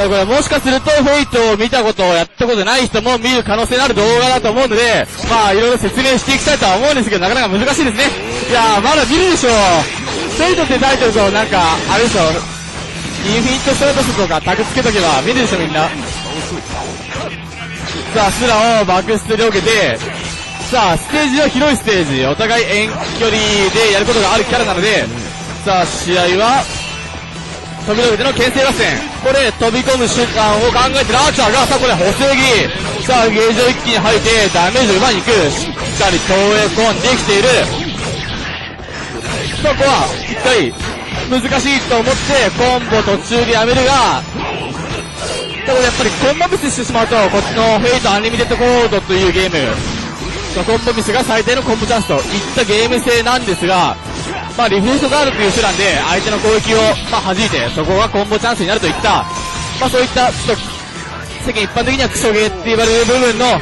だからもしかすると Fate を見たことをやったことない人も見る可能性のある動画だと思うので、まあいろいろ説明していきたいとは思うんですけど、なかなか難しいですね。いや、まだ見るでしょう。 Fate ってタイトルとなんか、あれでしょ、インフィニットストラトスとかタグつけとけば見るでしょみんな。さあ、スラをバックステで受けて、さあ、ステージは広いステージ、お互い遠距離でやることがあるキャラなので、さあ、試合は、飛び抜けての牽制合戦。これ、飛び込む瞬間を考えてるアーチャーが、さあ、これ、補正技。さあ、ゲージを一気に吐いて、ダメージを奪いに行く。しっかり投影込んできている。さあ、こは、一回、難しいと思って、コンボ途中でやめるが、ただやっぱりコンボミスしてしまうと、こっちの Fate Unlimited Code というゲーム、コンボミスが最低のコンボチャンスといったゲーム性なんですが、まあリフレクトガードという手段で相手の攻撃を、まあ、弾いて、そこがコンボチャンスになるといった、まあそういった、ちょっと、世間一般的にはクソゲーって言われる部分の、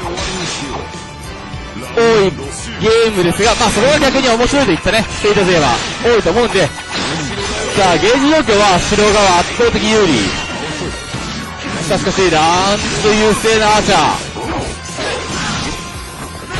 多いゲームですが、まあそれは逆に面白いといったね、フェイト勢は多いと思うんで、さあゲージ状況は白側圧倒的有利。さあしかし、ランド優勢なアーチャー。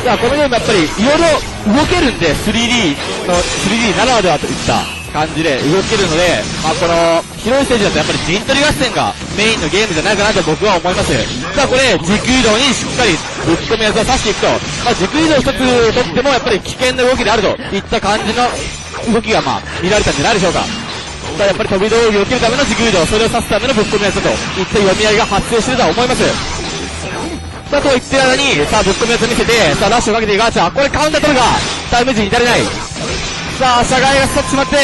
さあこのゲームやっぱりいろいろ動けるんで 3D の 3D ならではといった感じで動けるので、まあ、この広いステージだとやっぱり陣取り合戦がメインのゲームじゃないかなと僕は思います。さあこれ軸移動にしっかりぶっ込み技を刺していくと、まあ、軸移動一つとってもやっぱり危険な動きであるといった感じの動きがまあ見られたんじゃないでしょうか。さあやっぱり飛び道具を避けるための軸移動それを刺すためのぶっ込み技といった読み合いが発生しているとは思います。さあ、と言ってる間に、さあ、ぶっ込みやつ見せて、さあ、ラッシュをかけていくアーチャー。これカウンター取るが、ダメージに至れない。さあ、社外が刺ってしまって、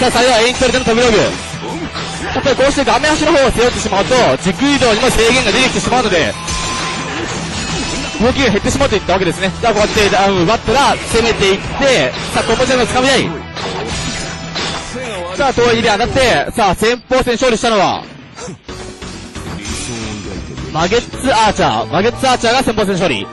さあ、最後はエイントルでの飛び道具。やっぱりこうして画面端の方を背負ってしまうと、軸移動にも制限が出てきてしまうので、動きが減ってしまうといったわけですね。さあ、こうやってダウン奪ったら、攻めていって、さあ、コンボチャンを掴みたい。さあ、遠いで当たって、さあ、先鋒戦勝利したのは、マゲッツアーチャー。マゲッツアーチャーが先鋒戦勝利。